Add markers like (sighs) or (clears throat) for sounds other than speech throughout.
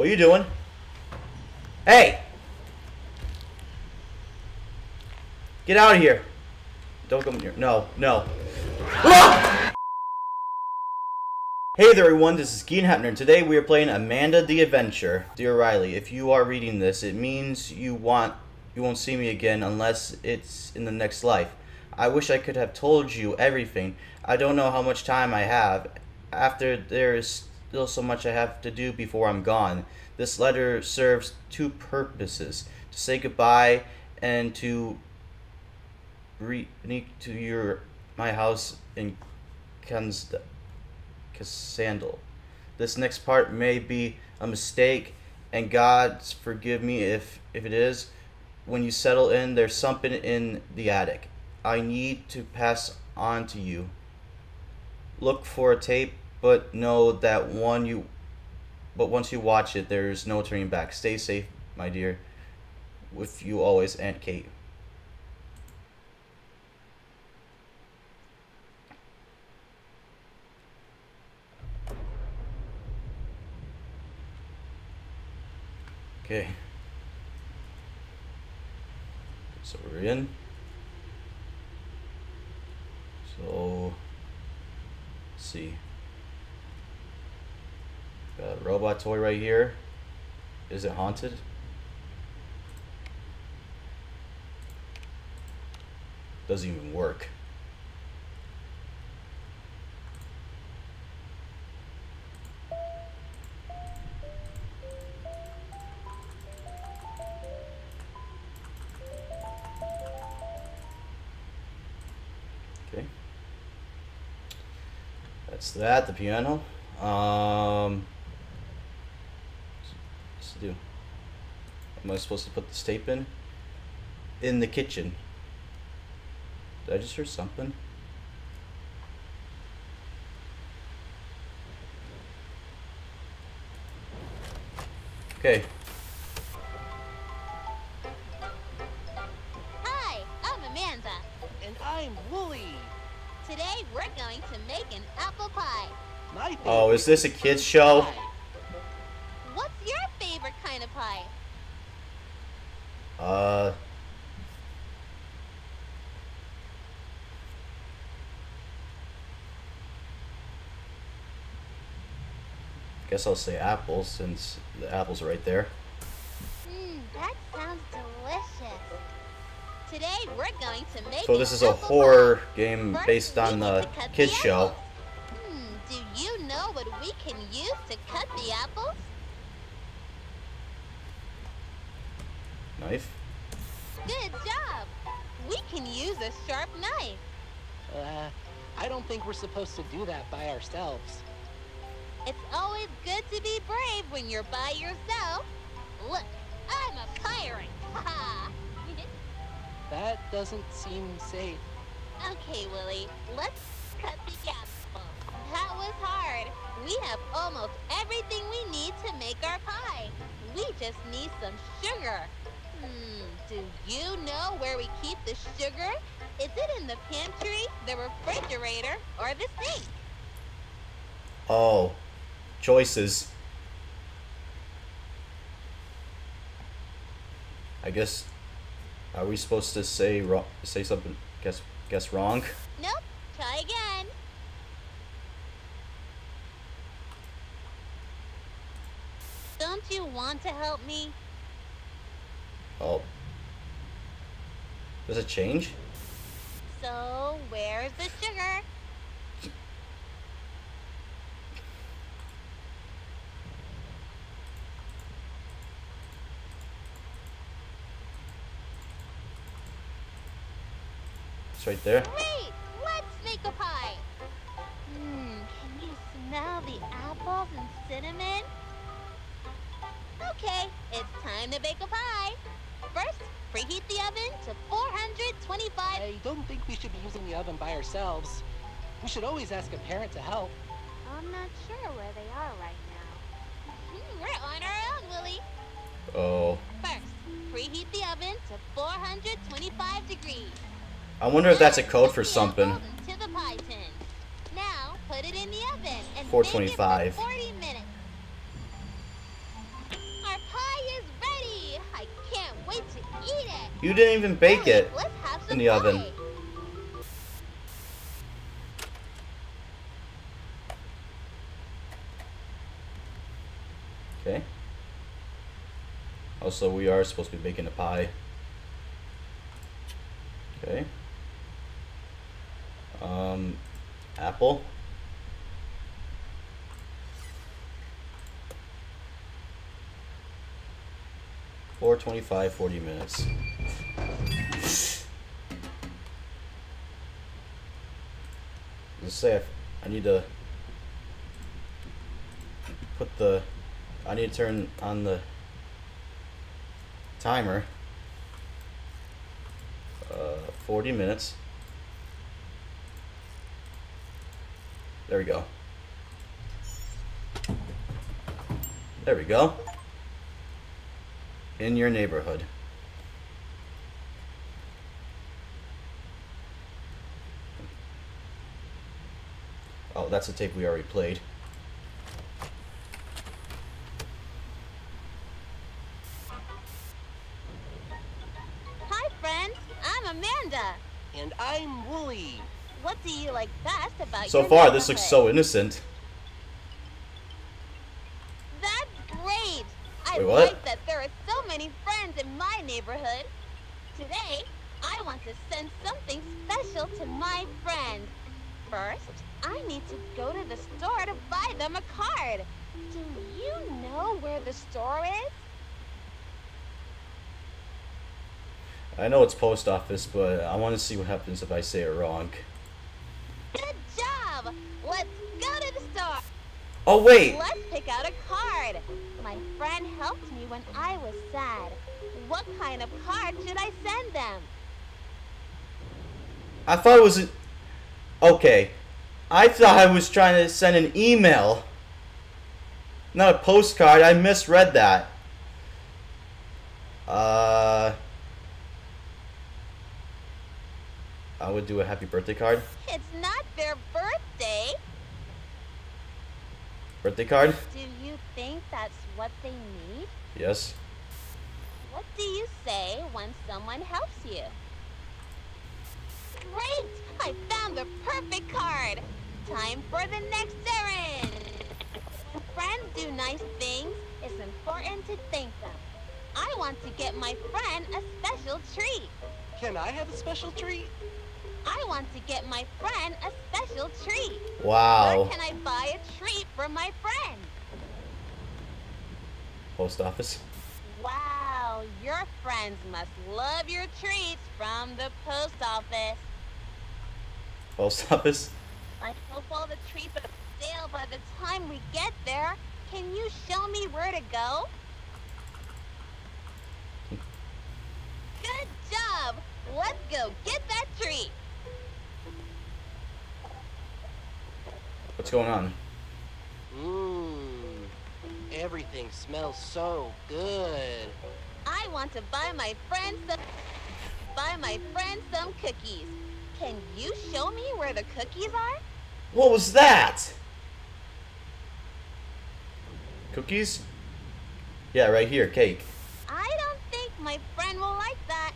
What you doing? Hey! Get out of here. Don't come here. No, no. Ah! Hey there everyone, this is Keen Heppner. Today we are playing Amanda the Adventurer. Dear Riley, if you are reading this, it means you want you won't see me again unless it's in the next life. I wish I could have told you everything. I don't know how much time I have. After there is still so much I have to do before I'm gone. This letter serves two purposes: to say goodbye and to re to your my house in. Cassandal. This next part may be a mistake, and God forgive me if, if it is. When you settle in, there's something in the attic. I need to pass on to you. Look for a tape, but know that one you but once you watch it, there's no turning back. Stay safe, my dear. With you always, Aunt Kate. Okay. So we're in. So, see. Got a robot toy right here. Is it haunted? Doesn't even work. Okay. That's that, the piano. Um, to do? Am I supposed to put this tape in? In the kitchen. Did I just hear something? Okay. Hi, I'm Amanda. And I'm Wooly. Today we're going to make an apple pie. My Oh, is this a kids show? pie. What's your favorite kind of pie? Uh. Guess I'll say apples since the apples are right there. Mmm, that sounds delicious. Today we're going to make So this is a horror pie. game First, based on the to kids the show. Hmm, do you know what we can use to cut the apples? Knife. Good job. We can use a sharp knife. Uh, I don't think we're supposed to do that by ourselves. It's always good to be brave when you're by yourself. Look, I'm a pirate. (laughs) Ha That doesn't seem safe. Okay, Wooly, let's cut the apple. That was hard. We have almost everything we need to make our pie. We just need some sugar. Hmm, do you know where we keep the sugar? Is it in the pantry, the refrigerator, or the sink? Oh, choices. I guess. Are we supposed to say wrong? Say something? Guess guess wrong. Nope, try again. Don't you want to help me? Oh. Does it change? So, where's the sugar? It's right there. Great! Let's make a pie! Hmm, can you smell the apples and cinnamon? Okay, it's time to bake a pie. First, preheat the oven to 425. I don't think we should be using the oven by ourselves. We should always ask a parent to help. I'm not sure where they are right now. Hmm, we're on our own, Wooly. Oh. First, preheat the oven to 425 degrees. I wonder if that's a code for something. 425. You didn't even bake it in the oven. Okay. Also, we are supposed to be baking a pie. Okay. Um, apple. Four twenty-five, forty minutes. Let's say I need to put the I need to turn on the timer. Uh, 40 minutes. There we go. There we go. In your neighborhood. Oh, that's a tape we already played. Hi, friends. I'm Amanda. And I'm Wooly. What do you like best about So far, this looks so innocent. That's great! I Wait, like that there are so many friends in my neighborhood. Today, I want to send something special to my friends. First, I need to go to the store to buy them a card. Do you know where the store is? I know it's post office, but I want to see what happens if I say it wrong. Good job! Let's go to the store. Oh, wait! Let's pick out a card. My friend helped me when I was sad. What kind of card should I send them? I thought it was. A... Okay. I thought I was trying to send an email. Not a postcard. I misread that. Uh. I would do a happy birthday card. It's not their birthday. Birthday card? Do you think that's what they need? Yes. What do you say when someone helps you? Great! I found the perfect card! Time for the next errand! When friends do nice things, it's important to thank them. I want to get my friend a special treat. Can I have a special treat? I want to get my friend a special treat. Wow. Where can I buy a treat for my friend? Post office. Wow, your friends must love your treats from the post office. Post office. I hope all the treats are stale by the time we get there. Can you show me where to go? Hmm. Good job! Let's go get that treat! What's going on? Mmm. Everything smells so good. I want to buy my friend some buy my friend some cookies. Can you show me where the cookies are? What was that? Cookies? Yeah, right here. Cake. I don't think my friend will like that.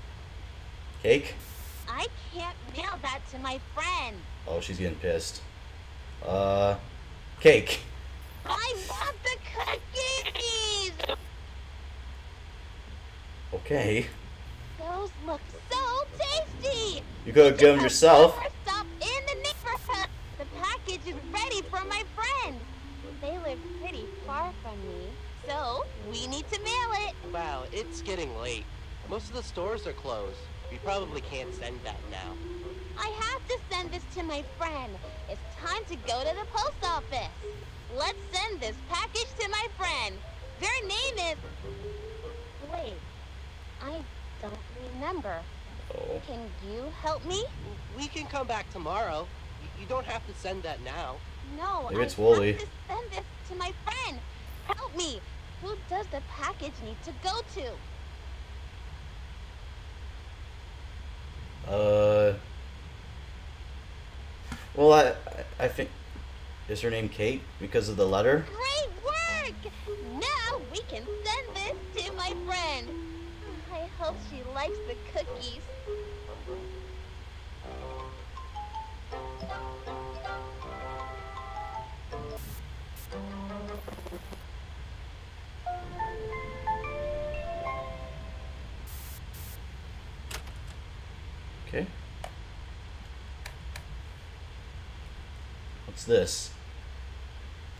Cake? I can't mail that to my friend. Oh, she's getting pissed. Uh, cake. I want the cookies! Okay. Those look so tasty! You could have given Just yourself. first Stop in the neighborhood! The package is ready for my friend! They live pretty far from me, so we need to mail it. Wow, it's getting late. Most of the stores are closed. We probably can't send that now. I have to send this to my friend. It's time to go to the post office. Let's send this package to my friend. Their name is... Wait, I don't remember. Oh. Can you help me? We can come back tomorrow. You don't have to send that now. No, Maybe it's I Wooly. have to send this to my friend. Help me. Who does the package need to go to? Uh. Well, I, I- think. Is her name Kate because of the letter? Great work! Now we can send this to my friend. I hope she likes the cookies. What's this?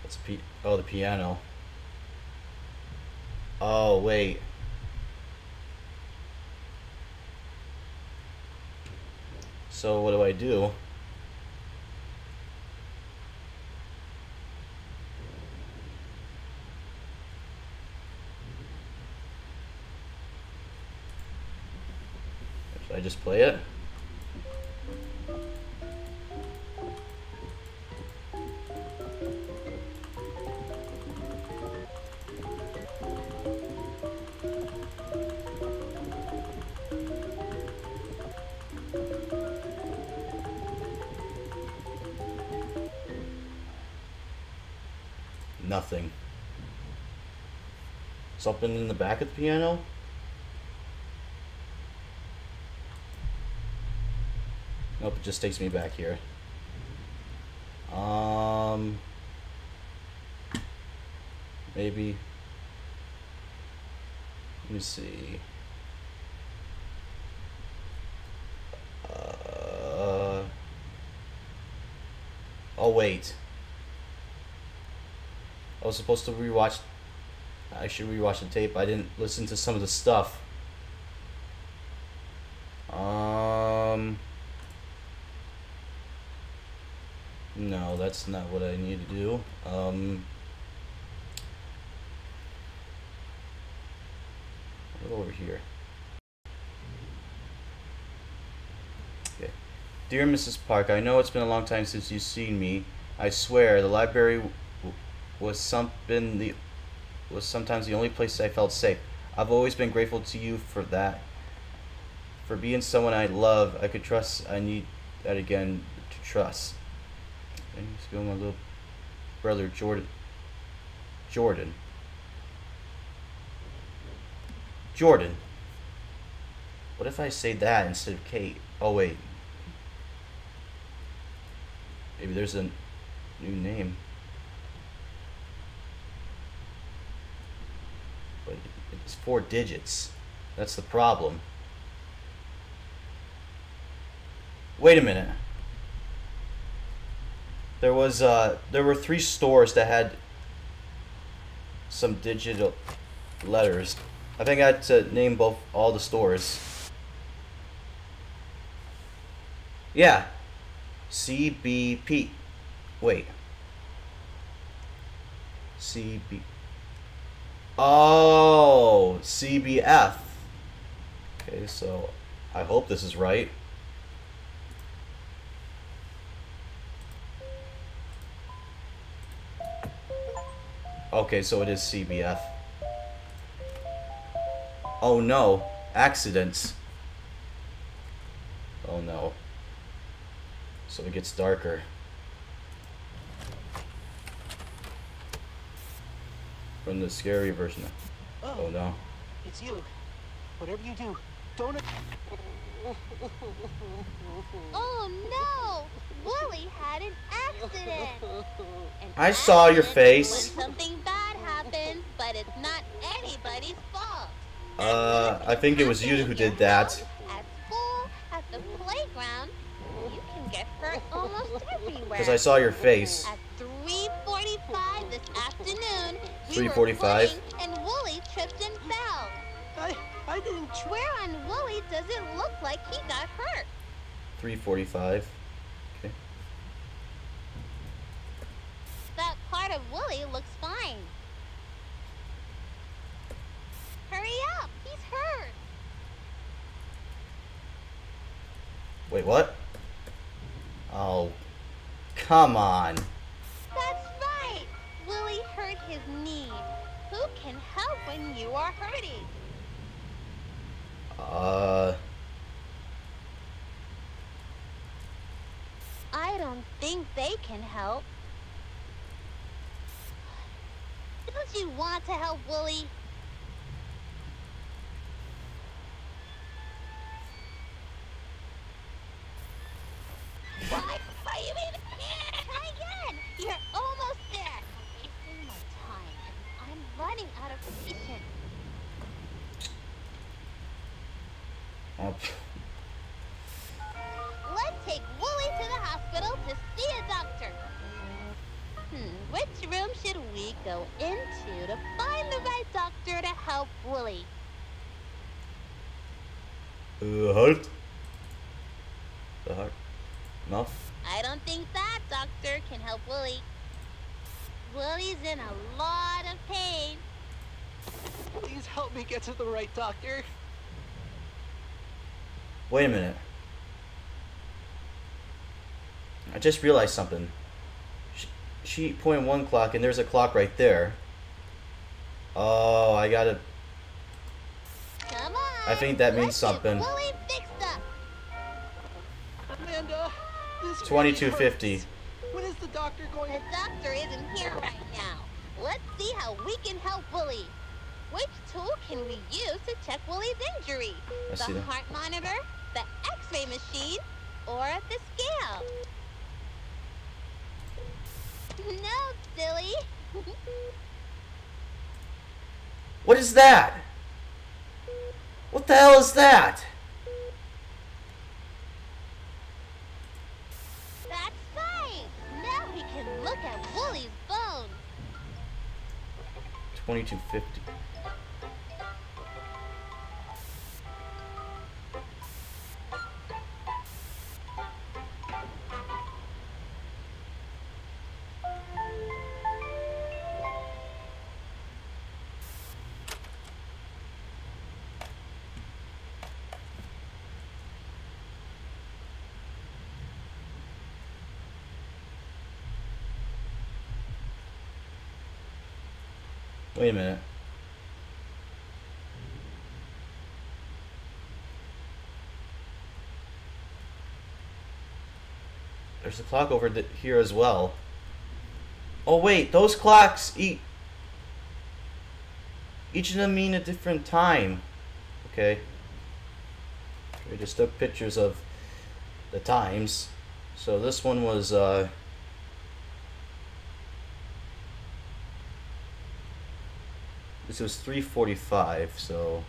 What's p? Oh, the piano. Oh wait. So what do I do? Should I just play it? Nothing. Something in the back of the piano? Nope, it just takes me back here. Um, maybe. Let me see. Uh, oh wait. I was supposed to rewatch. I should rewatch the tape. I didn't listen to some of the stuff. Um. No, that's not what I need to do. Um. Over here? Okay. Dear Mrs. Park, I know it's been a long time since you've seen me. I swear, the library was something the was sometimes the only place I felt safe. I've always been grateful to you for that. For being someone I love, I could trust. I need that again to trust. And he's going my little brother Jordan. Jordan. Jordan. What if I say that instead of Kate? Oh wait. Maybe there's a new name. But it's four digits. That's the problem. Wait a minute. There was uh there were three stores that had some digital letters. I think I had to name both all the stores. Yeah. CBP. Wait. CB. Oh, CBF. Okay, so I hope this is right. Okay, so it is CBF. Oh no, accidents. Oh no. So it gets darker. From the scary version. Oh no. It's you. Whatever you do, don't. (laughs) Oh no! Wooly had an accident! An I saw your face. When something bad happens, but it's not anybody's fault. Uh, I think it was you who did that. At school, at the playground, you can get hurt almost (laughs) everywhere. Because I saw your face. At 345. We and Wooly tripped and fell. I, I didn't. Where on Wooly does it look like he got hurt? 345. Okay. That part of Wooly looks fine. Hurry up! He's hurt! Wait, what? Oh, come on. can help when you are hurting. Uh. I don't think they can help. Don't you want to help Wooly? Why? are you even? Try again. You're old running out of patience. Oh, Let's take Wooly to the hospital to see a doctor. Hmm, which room should we go into to find the right doctor to help Wooly? the heart. The heart. No. I don't think that doctor can help Wooly. Wooly's in a lot of pain. Please help me get to the right doctor. Wait a minute. I just realized something. She, she pointed one clock, and there's a clock right there. Oh, I gotta. Come on. I think that means something. Wooly fixed up. Amanda, this really 2250. hurts. When is the doctor going The doctor isn't here right now. Let's see how we can help Wooly. Which tool can we use to check Wooly's injury? I see the that. heart monitor, the x-ray machine, or the scale? No, silly. What is that? What the hell is that? 2250. Wait a minute. There's a clock over here as well. Oh wait, those clocks eat. Each of them mean a different time. Okay. We just took pictures of the times. So this one was uh This was 345, so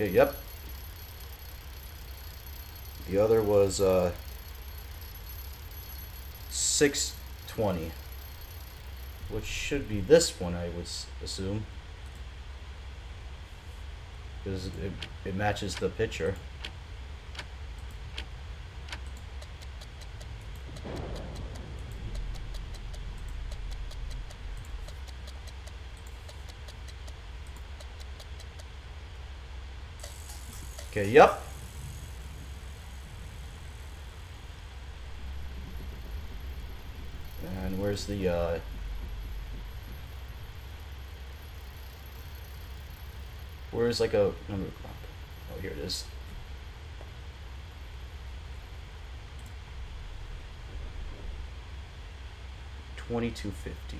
Okay, yep. The other was uh 620 which should be this one I would assume. Because it, it matches the picture. Okay yep And where's the uh Where's like a number? Oh here it is. Twenty two fifty.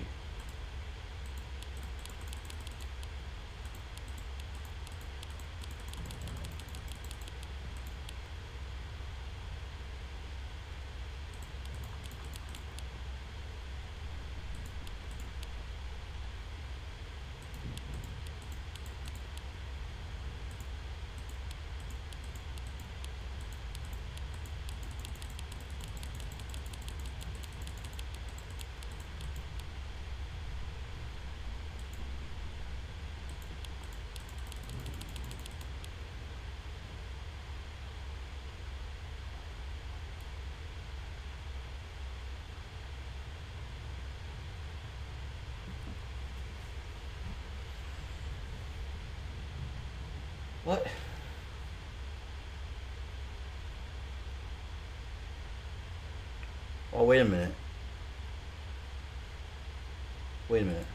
What? Oh, wait a minute. Wait a minute.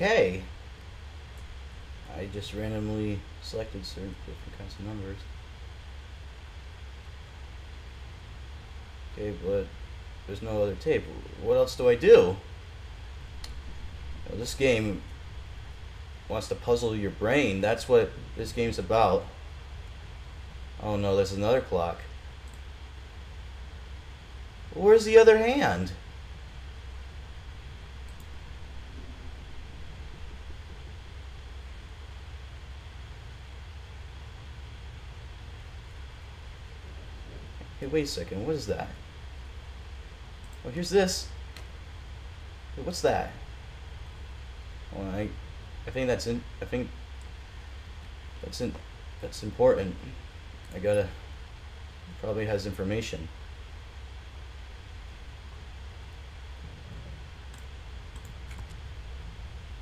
Okay. I just randomly selected certain different kinds of numbers. Okay, but there's no other tape. What else do I do? Well, this game wants to puzzle your brain. That's what this game's about. Oh no, there's another clock. Where's the other hand? Wait a second. What is that? Well, here's this. What's that? Well, I, I think that's in. I think that's in. That's important. I gotta. Probably has information.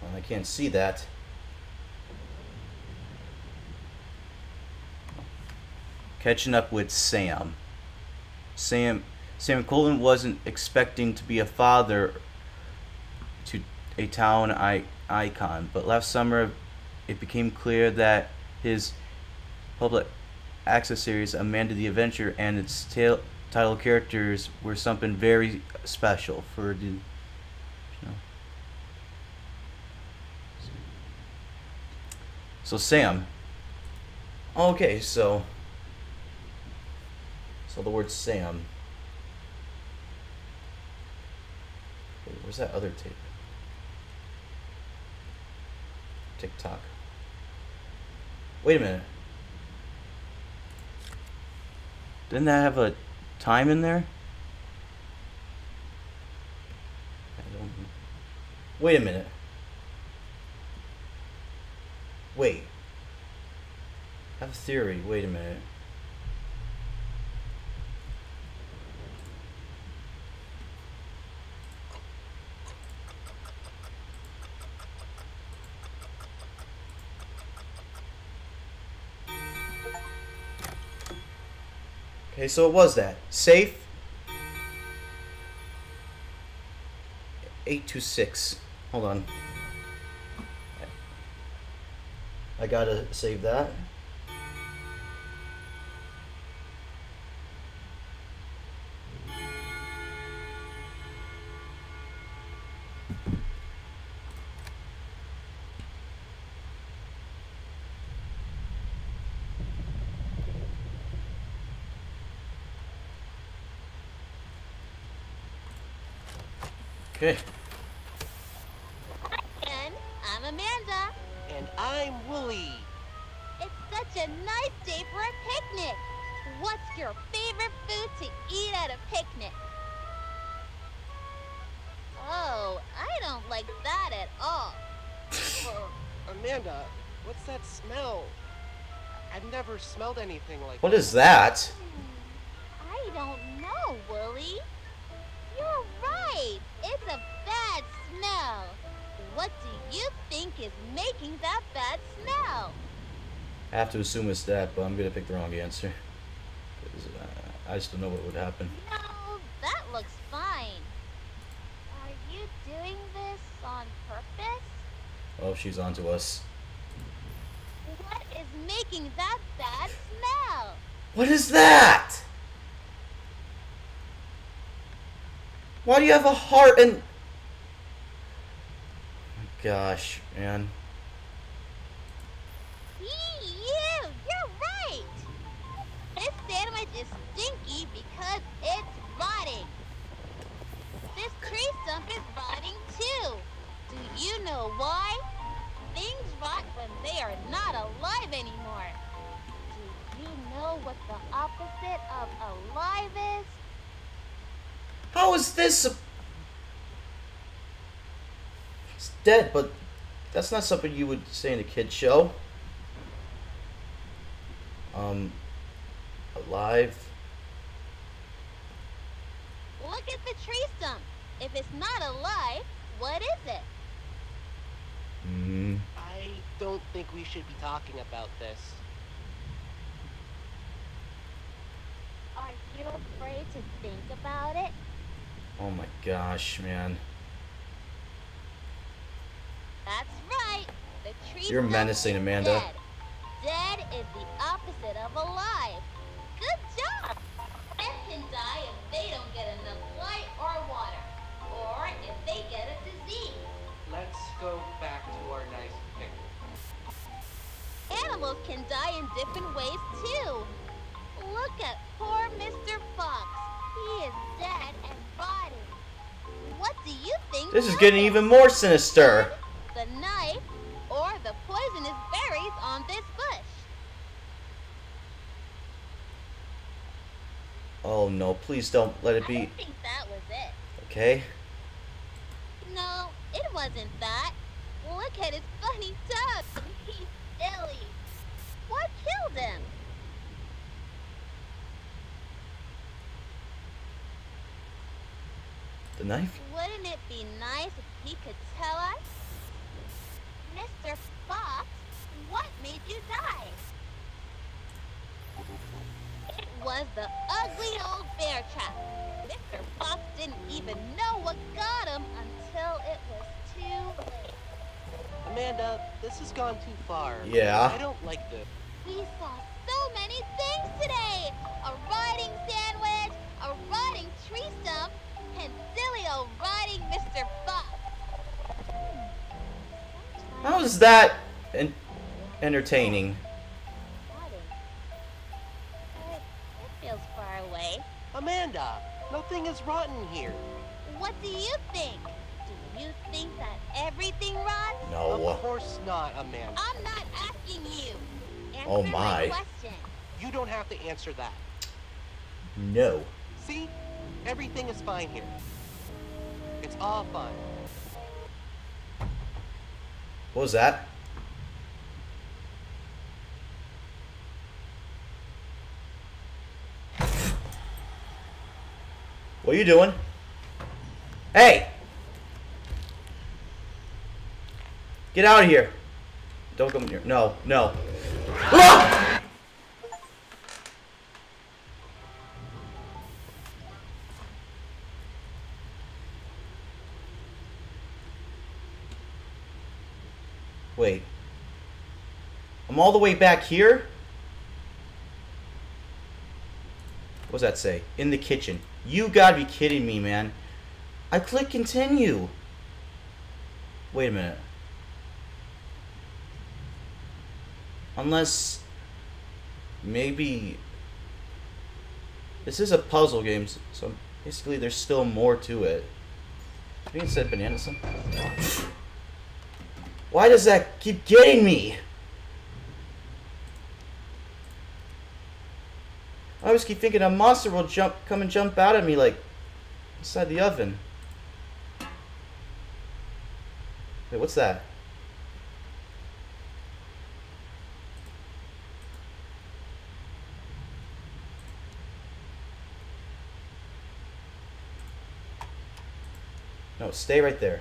Well, I can't see that. Catching up with Sam. Sam Sam Colton wasn't expecting to be a father to a town icon, but last summer it became clear that his public access series Amanda the Adventurer and its title characters were something very special for the. So Sam. Okay, so so the word Sam. Wait, where's that other tape? TikTok. Wait a minute. Didn't that have a time in there? Wait a minute. Wait. I have a theory. Wait a minute. Okay, so it was that. Safe. 826. Hold on. I gotta save that. Okay. And I'm Amanda. And I'm Wooly. It's such a nice day for a picnic. What's your favorite food to eat at a picnic? Oh, I don't like that at all. Uh, Amanda, what's that smell? I've never smelled anything like that What is that? I don't know, Wooly. It's a bad smell. What do you think is making that bad smell? I have to assume it's that, but I'm gonna pick the wrong answer. 'Cause, uh, I just don't know what would happen. No, that looks fine. Are you doing this on purpose? Oh, she's onto us. What is making that bad smell? What is that? Why do you have a heart and... Gosh, man. You're right. This sandwich is stinky because it's rotting. This is rotting too. Do you know why? Things rot when they are not alive anymore. Do you know what the opposite of alive is? How is this... It's dead, but that's not something you would say in a kid show. Um, alive. Look at the tree stump. If it's not alive, what is it? Hmm. I don't think we should be talking about this. Are you afraid to think about it? Oh my gosh, man. That's right. The tree You're menacing, is Amanda. Dead. Dead is the opposite of alive. Good job. Plants can die if they don't get enough light or water, or if they get a disease. Let's go back to our nice picnic. Animals can die in different ways too. Look at poor Mr. Fox. He is dead and This is getting even more sinister. The knife or the poisonous berries on this bush. Oh no, please don't let it be. don't think that was it. Okay? No, it wasn't that. Look at his funny tongue. He's silly. What killed him? The knife? Wouldn't it be nice if he could tell us? Mr. Fox, what made you die? It was the ugly old bear trap. Mr. Fox didn't even know what got him until it was too late. Amanda, this has gone too far. Yeah. I don't like this. We saw so many things today! A rotting sandwich, a rotting tree stump, and silly old rotting Mr. Fox. How is that en- entertaining? It feels far away. Amanda, nothing is rotten here. What do you think? Do you think that everything rots? No. Of course not, Amanda. I'm not asking you. Answer Oh my. question. You don't have to answer that. No. See? Everything is fine here. It's all fine. What was that? What are you doing? Hey! Get out of here. Don't come near. No, no. I'm all the way back here? What does that say? In the kitchen. You gotta be kidding me, man. I click continue. Wait a minute. Unless maybe this is a puzzle game, so basically there's still more to it. Being said banana some. Why does that keep getting me? I always keep thinking a monster will jump, come and jump out at me like inside the oven. Wait, what's that? No, stay right there.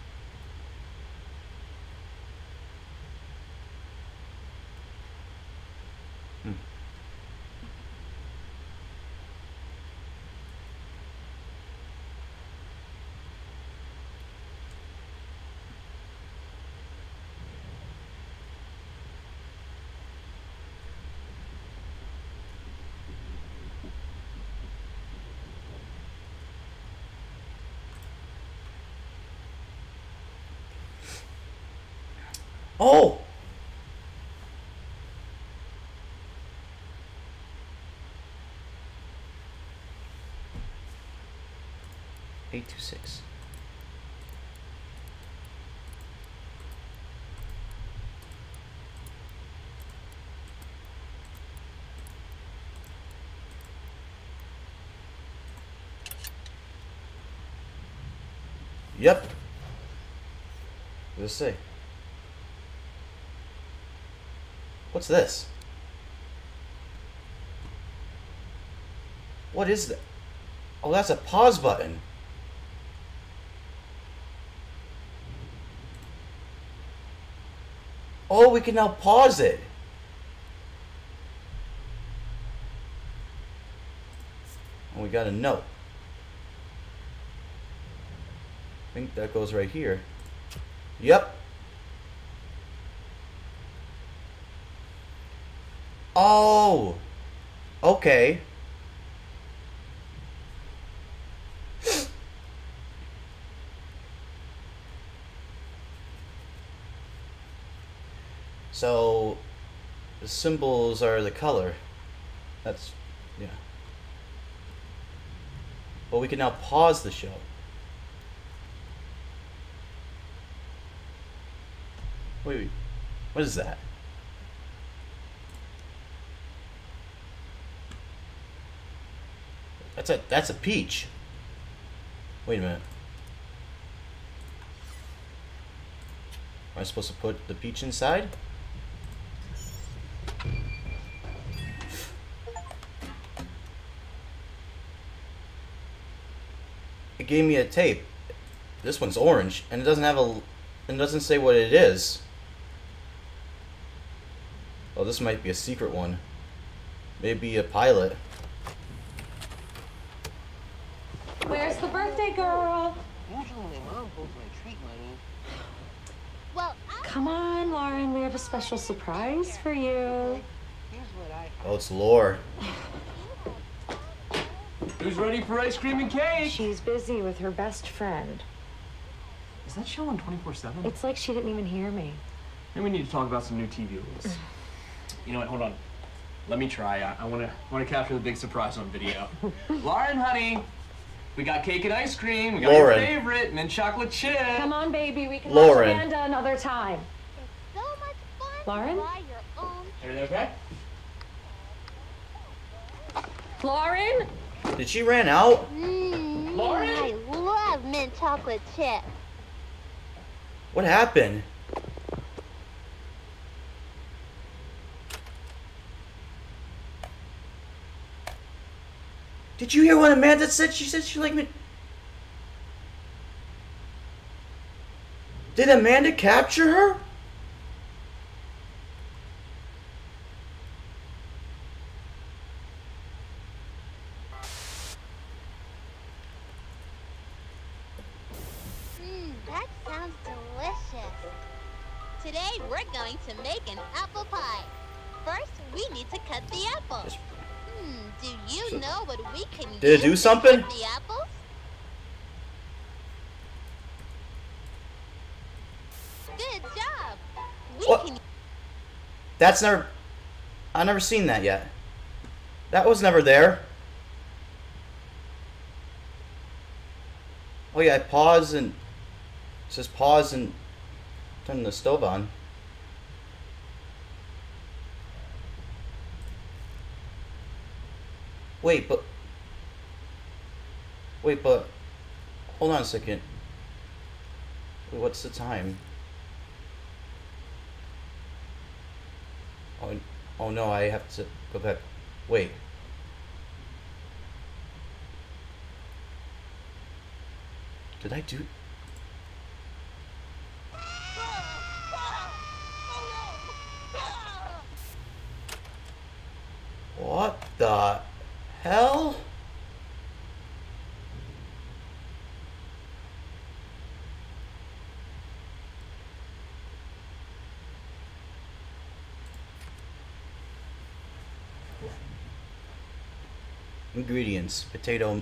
Oh! Eight two six. Yep. Let's does it say? What's this? What is that? Oh, that's a pause button. Oh, we can now pause it. And we got a note. I think that goes right here. Yep. Oh. Okay. So the symbols are the color. That's yeah. But we can now pause the show. Wait, wait. What is that? That's a that's a peach. Wait a minute. Am I supposed to put the peach inside? It gave me a tape. This one's orange, and it doesn't have a. And doesn't say what it is. Oh, this might be a secret one. Maybe a pilot. Where's the girl? Usually my mom holds my treat money. Well, Come on, Lauren, we have a special surprise for you. Here's what I Oh, it's lore. Who's ready for ice cream and cake? She's busy with her best friend. Is that show on 24 7? It's like she didn't even hear me. Maybe we need to talk about some new TV rules. (sighs) you know what? Hold on. Let me try. I, I want to want to capture the big surprise on video. (laughs) Lauren, honey, we got cake and ice cream. We got Lauren. your favorite mint chocolate chip. Come on, baby, we can Lauren. watch Amanda another time. so much fun Lauren? to buy your own. Everything okay? Lauren? Did she ran out? Mmm, Lauren? Mm, I love mint chocolate chip. What happened? Did you hear what Amanda said? She said she liked me. Did Amanda capture her? Did it do something? cut the apples? Good job. What? That's never. I never seen that yet. That was never there. Oh yeah, I pause and it says pause and turn the stove on. Wait, but wait, but hold on a second. What's the time? Oh, oh no, I have to go back. Wait. Did I do? What the hell? Ingredients: potato,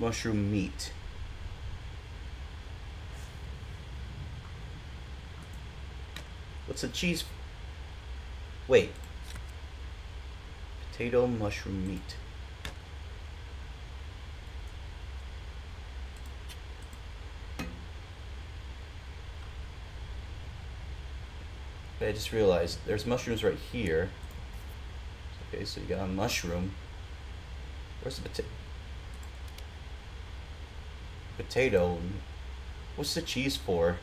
mushroom meat. What's the cheese? Wait. Potato, mushroom meat. I just realized there's mushrooms right here. Okay, so you got a mushroom. Where's the potato? Potato. What's the cheese for?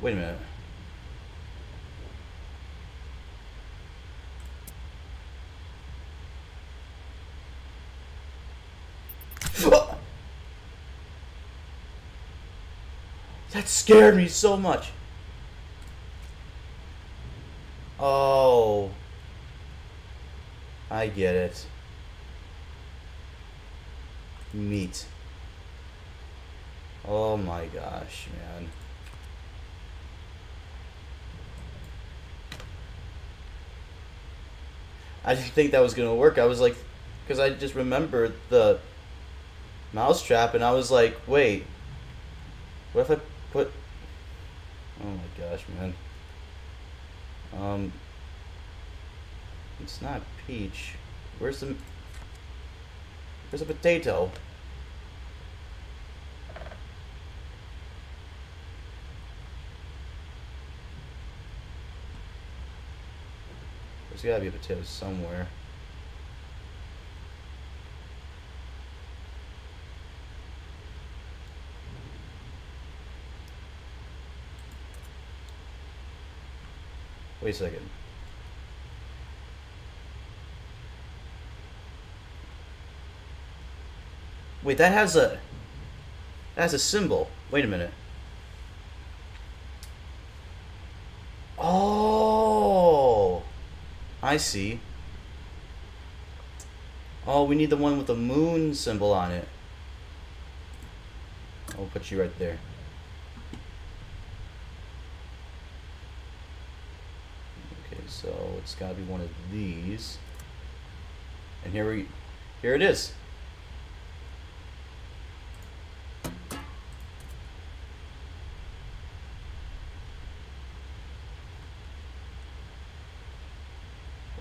Wait a minute. That scared me so much. I get it. Meat. Oh my gosh, man. I didn't think that was gonna work. I was like, because I just remembered the mousetrap, and I was like, wait, what if I put? Oh my gosh, man. Um, it's not peach. Where's the? Where's the potato? There's gotta be a potato somewhere. Wait a second. Wait, that has a that has a symbol. Wait a minute. Oh, I see. Oh, we need the one with the moon symbol on it. I'll put you right there. Okay, so it's got to be one of these. And here we, here it is.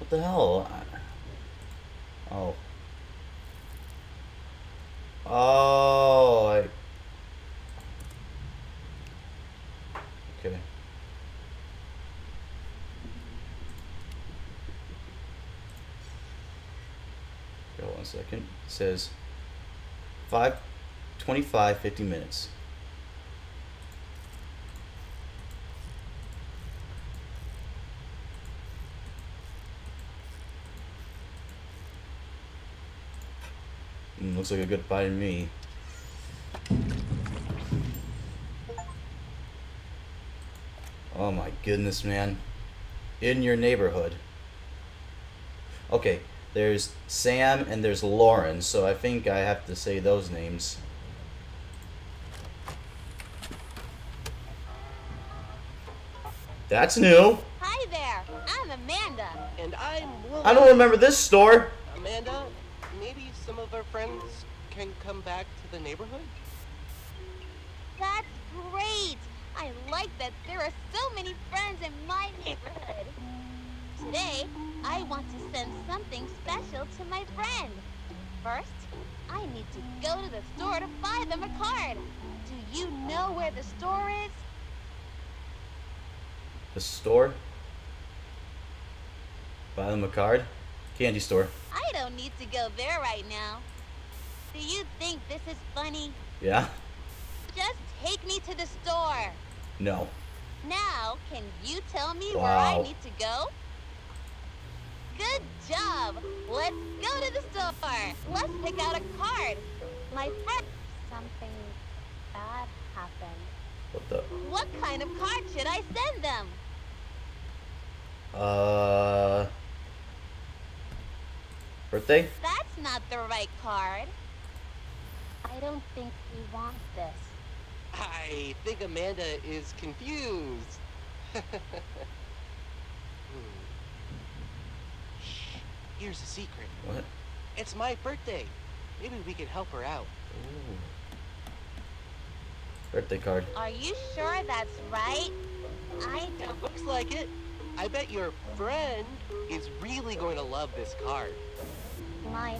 What the hell? I- Oh. Oh, I... Okay. Hold on one second. It says 5, 25, 50 minutes. Mm, looks like a good buy to me. Oh my goodness, man. In your neighborhood. Okay, there's Sam and there's Lauren, so I think I have to say those names. That's new. Hi there, I'm Amanda. And I'm Wooly. I don't remember this store. Amanda, maybe some of our friends can come back to the neighborhood? That's great. I like that there are so many friends in my neighborhood. Today, I want to send something special to my friend. First, I need to go to the store to buy them a card. Do you know where the store is? The store. Buy them a card. Candy store. I don't need to go there right now. Do you think this is funny? Yeah? Just take me to the store. No. Now, can you tell me where I need to go? Good job. Let's go to the store. Let's pick out a card. My friend. Something bad happened. What the? What kind of card should I send them? Uh. Birthday? That's not the right card. I don't think we want this. I think Amanda is confused. (laughs) Hmm. Shh, here's a secret. What? It's my birthday. Maybe we can help her out. Ooh. Birthday card. Are you sure that's right? I don't. Looks like it. I bet your friend is really going to love this card. My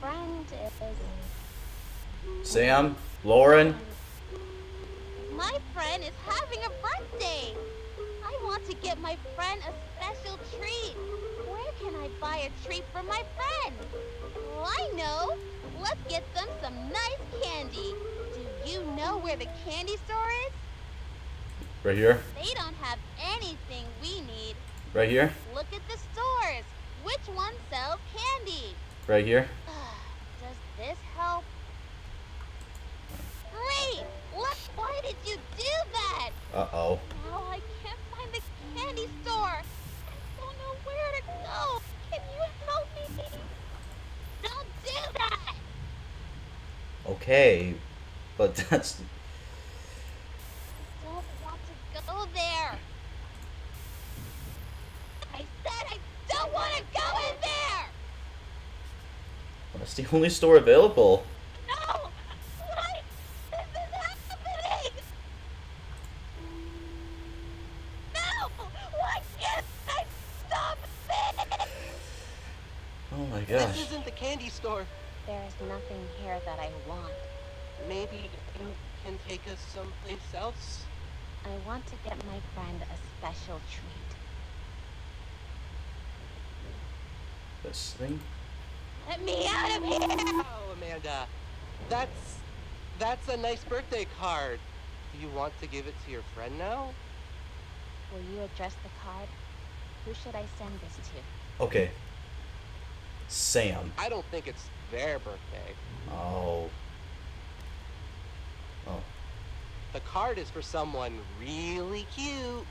friend is. Sam? Lauren? My friend is having a birthday. I want to get my friend a special treat. Where can I buy a treat for my friend? Oh, I know. Let's get them some nice candy. Do you know where the candy store is? Right here? They don't have anything we need. Right here? Look at the stores. Which one sells candy? Right here? (sighs) Does this help? Great! Look, why did you do that? Uh-oh. Now I can't find the candy store. I don't know where to go. Can you help me? Don't do that! Okay. But that's... I don't want to go there. I said I don't want to go in there! That's the only store available. No! Why? This is happening! No! Why can't I stop it? Oh my This gosh. isn't the candy store. There's nothing here that I want. Maybe you can take us someplace else? I want to get my friend a special treat. This thing? Let me out of here! Oh, Amanda. That's that's a nice birthday card. Do you want to give it to your friend now? Will you address the card? Who should I send this to? Okay. Sam. I don't think it's their birthday. Oh. Oh. The card is for someone really cute.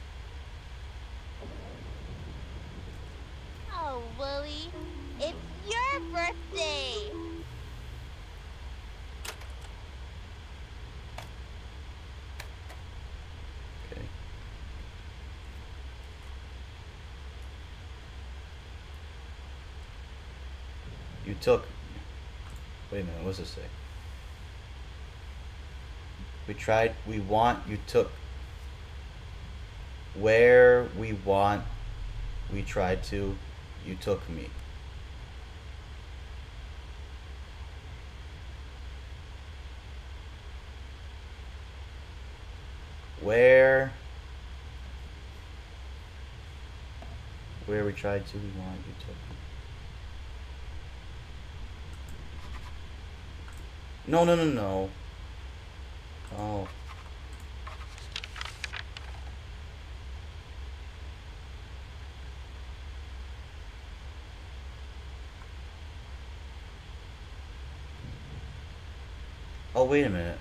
Oh, it's your birthday! Okay. You took. Wait a minute, what's this say? We tried, we want, you took. Where we want, we tried to, you took me. Where where we tried to, we want, you took me. No, no, no, no. Oh. Wait a minute.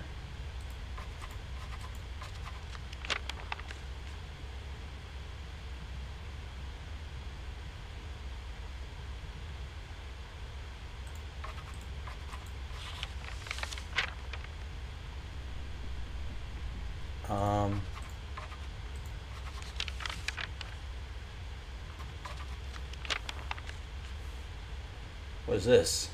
Um. What is this?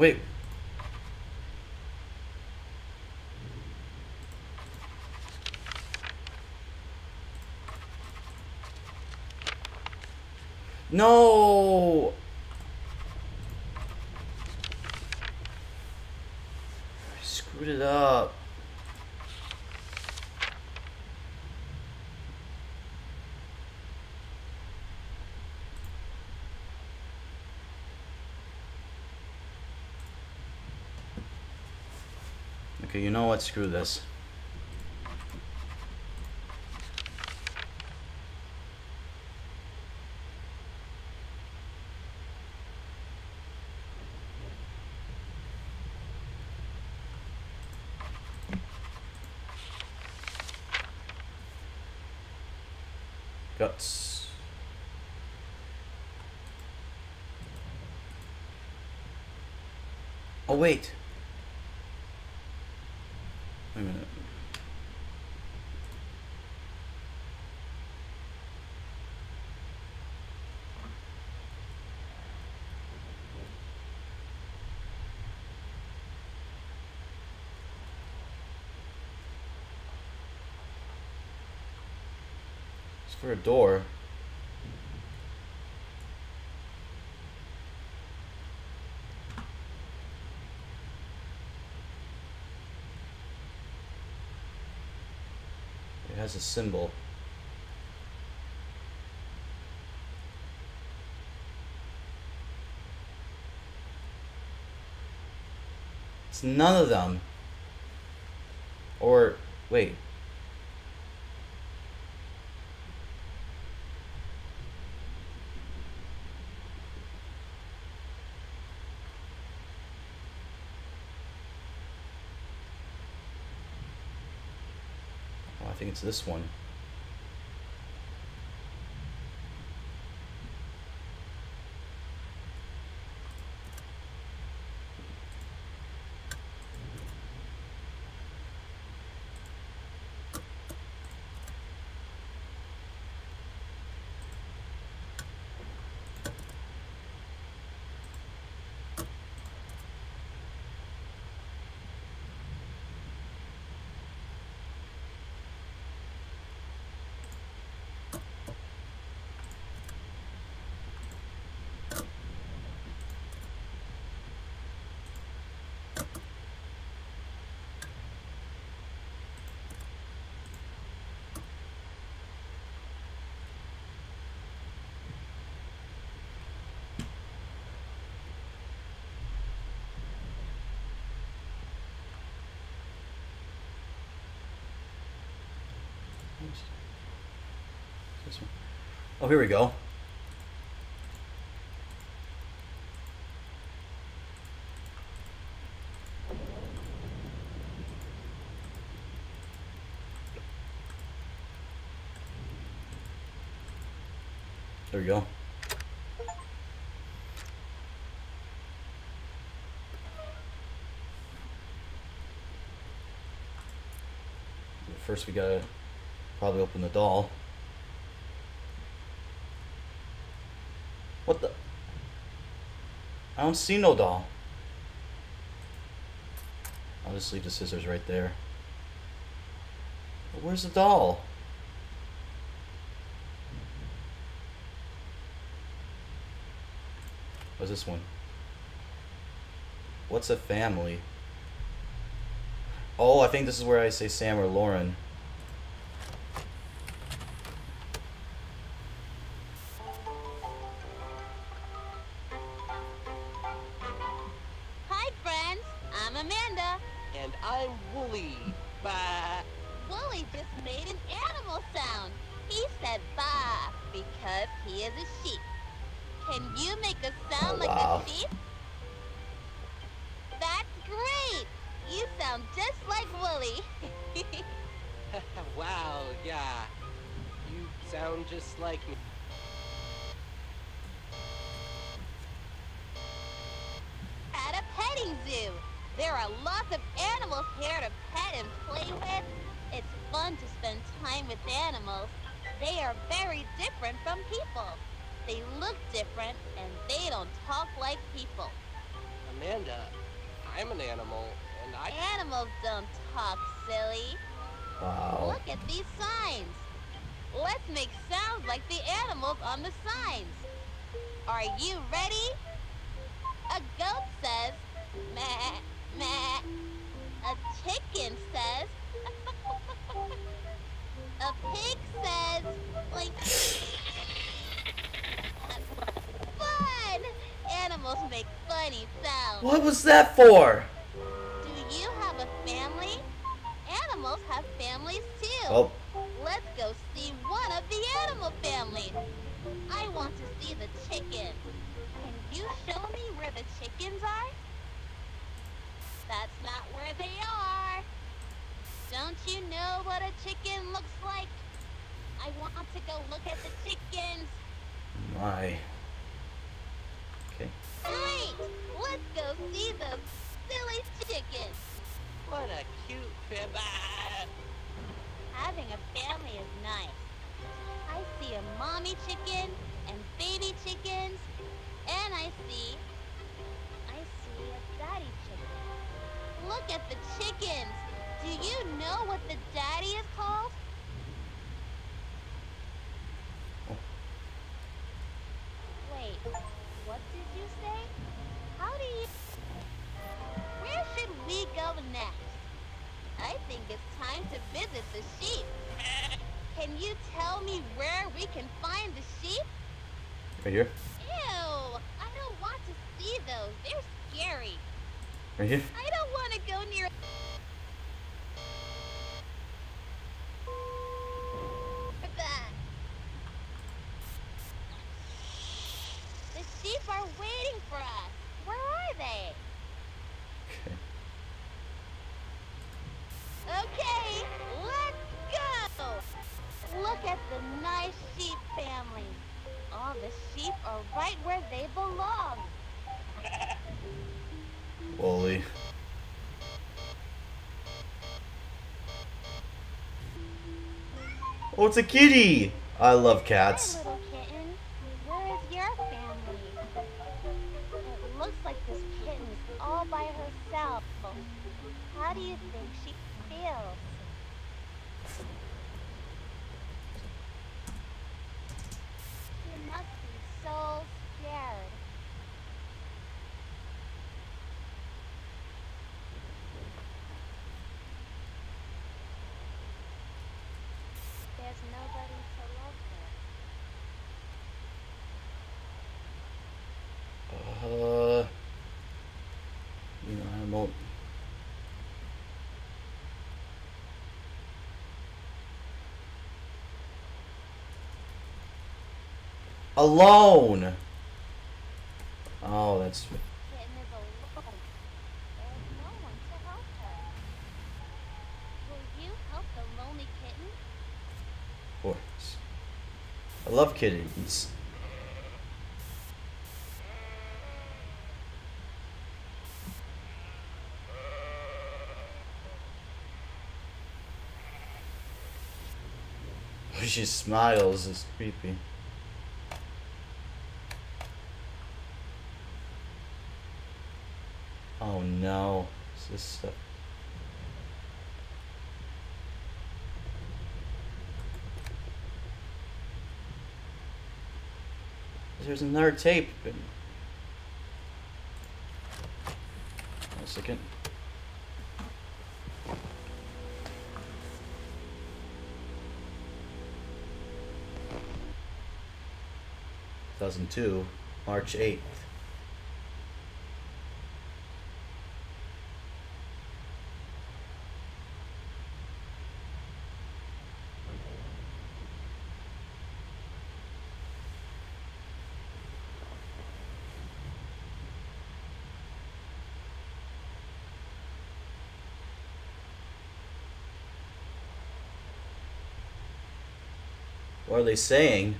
Wait. No. I screwed it up. Okay, you know what? Screw this. Guts. Oh, wait. door. It has a symbol. It's none of them. Or, wait. This one. This one. Oh, here we go. There we go. First, we gotta probably open the doll. What the? I don't see no doll. I'll just leave the scissors right there. But where's the doll? What's this one? What's a family? Oh, I think this is where I say Sam or Lauren. There are lots of animals here to pet and play with. It's fun to spend time with animals. They are very different from people. They look different and they don't talk like people. Amanda, I'm an animal, and I. Animals don't talk, silly. Wow. Look at these signs. Let's make sounds like the animals on the signs. Are you ready? A goat says, meh, meh. A chicken says, (laughs) a pig says, like, fun! Animals make funny sounds. What was that for? Do you have a family? Animals have families too. Oh, Let's go see one of the animal families. I want to see the chickens. Can you show me where the chickens are? That's not where they are. Don't you know what a chicken looks like? I want to go look at the chickens. my. Okay. Great! Let's go see the silly chickens. What a cute fib. Ah. Having a family is nice. I see a mommy chicken and baby chickens, and I see, Look at the chickens. Do you know what the daddy is called? Wait, what did you say? How do you... Where should we go next? I think it's time to visit the sheep. Can you tell me where we can find the sheep? Right here. Ew! I don't want to see those. They're scary. Right here. I go near Oh, it's a kitty! I love cats. Hi, little kitten. Where is your family? It looks like this kitten is all by herself. How do you think she feels? She must be so scared. There's nobody to love her. Uh, you know, I won't. Alone. Oh, that's Kitten is alone. There's no one to help her. Will you help the Oh, that's. of course. I love kittens. (laughs) She smiles. It's creepy. Oh no. Is this stuff? There's another tape. One second. Two thousand two, March eighth. Are they saying?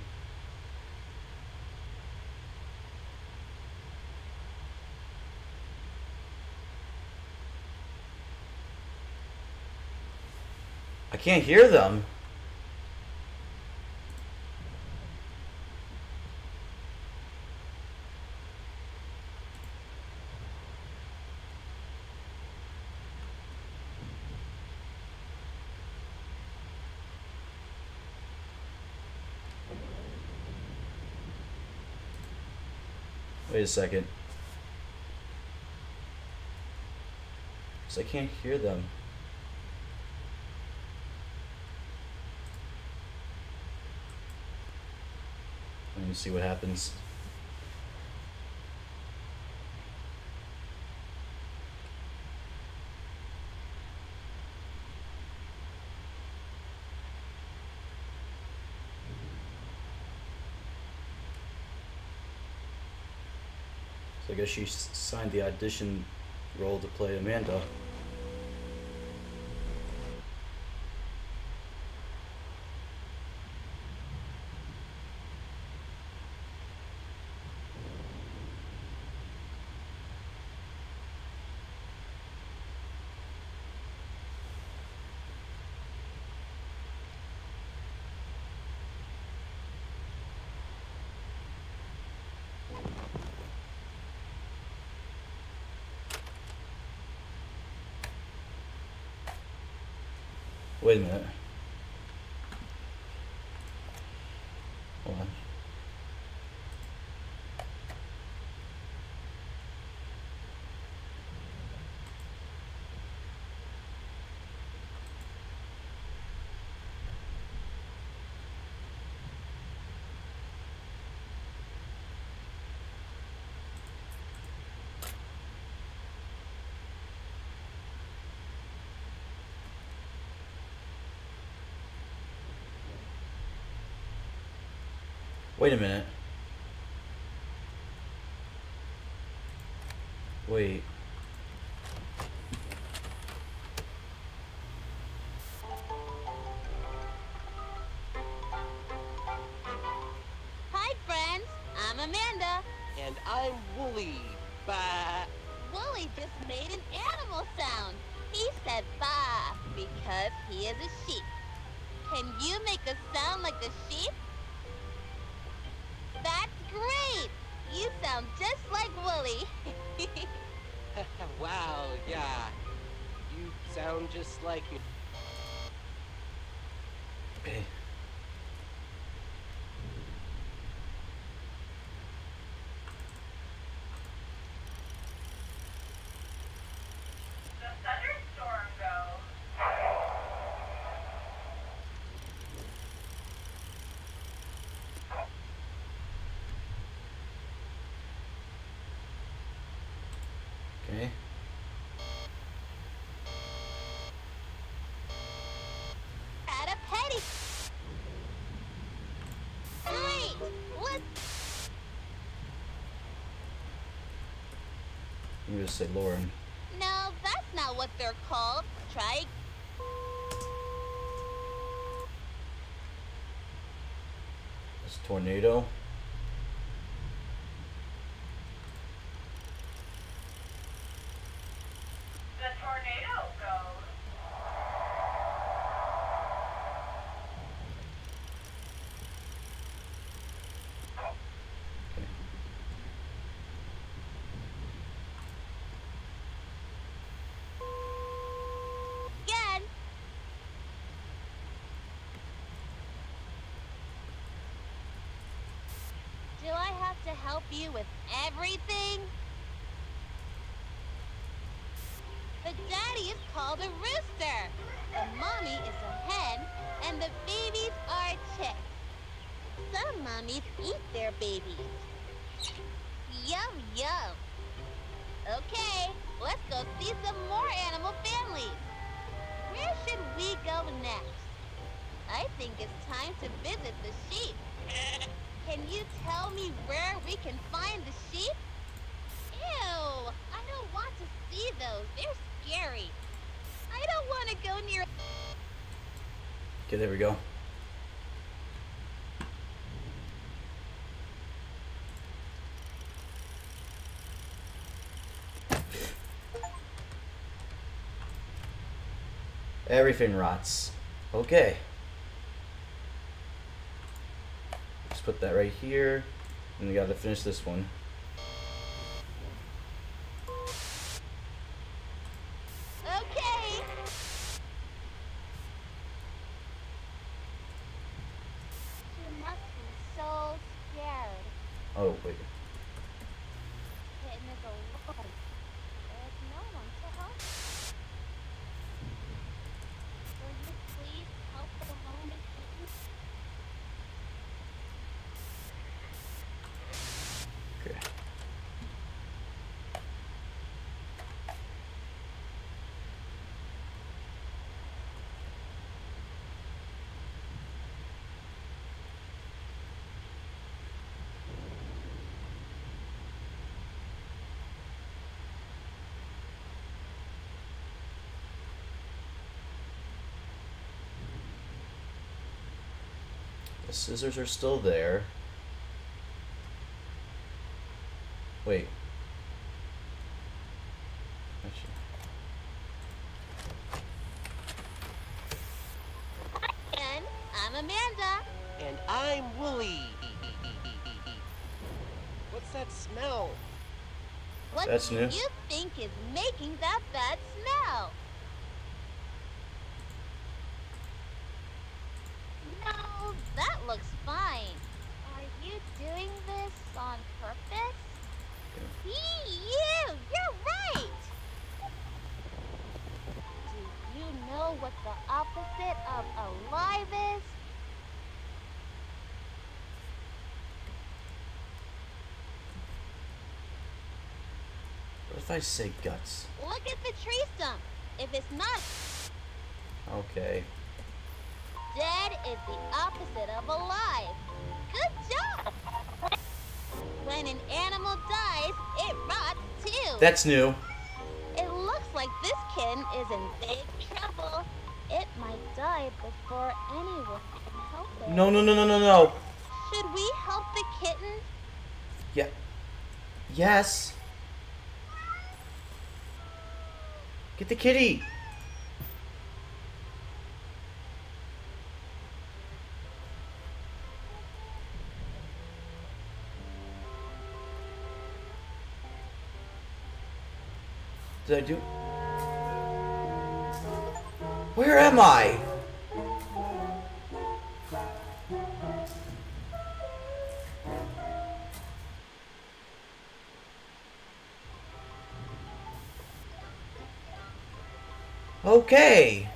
I can't hear them. Wait a second. 'Cause I can't hear them. Let me see what happens. So I guess she signed the audition role to play Amanda. Wait a minute. Wait a minute. Wait. Hi, friends. I'm Amanda. And I'm Wooly. Bah. Wooly just made an animal sound. He said ba because he is a sheep. Can you make a sound like a sheep? Sound just like Wooly. (laughs) wow, yeah. You sound just like me. (clears throat) Okay. The thunderstorm go. Okay. Add a petty. Great! Let's Me just say Lauren. No, that's not what they're called. Try. It's tornado. The tornado goes. Okay. Again. Do I have to help you with everything? The daddy is called a rooster. The mommy is a hen, and the babies are chicks. Some mommies eat their babies. Yum, yum. Okay, let's go see some more animal families. Where should we go next? I think it's time to visit the sheep. Can you tell me where we can find the sheep? Ew, I don't want to see those. They're scary. I don't want to go near. Okay, there we go. Everything rots. Okay. Just put that right here. And we gotta finish this one. Okay. She must be so scared. Oh, wait. Kitten is alone. There's no one to help. Will you please help the lonely kitten? Okay. The scissors are still there. Wait. Actually, And I'm Amanda. And I'm Wooly. What's that smell? What That's do new. you think is making that bad smell? No, that looks fine. Are you doing this on purpose? Hey, you! You're right! Do you know what the opposite of alive is? what if I say guts? Look at the tree stump. If it's not Okay. dead, is the opposite of alive. Good job! When an animal dies, it rots too. That's new. It looks like this kitten is in big trouble. It might die before anyone can help it. No, no, no, no, no, no. Should we help the kitten? Yeah. Yes. Get the kitty. Did I do? Where am I? Okay.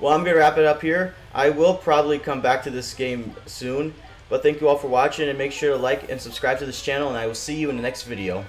Well, I'm going to wrap it up here. I will probably come back to this game soon. But thank you all for watching and make sure to like and subscribe to this channel and I will see you in the next video.